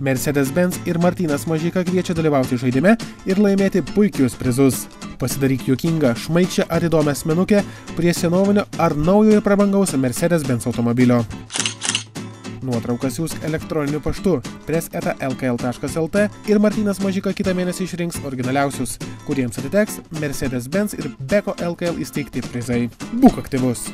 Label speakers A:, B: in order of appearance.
A: Mercedes-Benz ir Martynas Mažyka kviečia dalyvauti žaidime ir laimėti puikius prizus. Pasidaryk juokingą, šmaičią ar įdomią asmenukę prie senovinio ar naujojo prabangaus Mercedes-Benz automobilio. Nuotraukas siūsk elektroniniu paštu pres.lkl.lt ir Martynas Mažyka kitą mėnesį išrinks originaliausius, kuriems atiteks Mercedes-Benz ir Beko LKL įsteigti prizai. Būk aktyvus!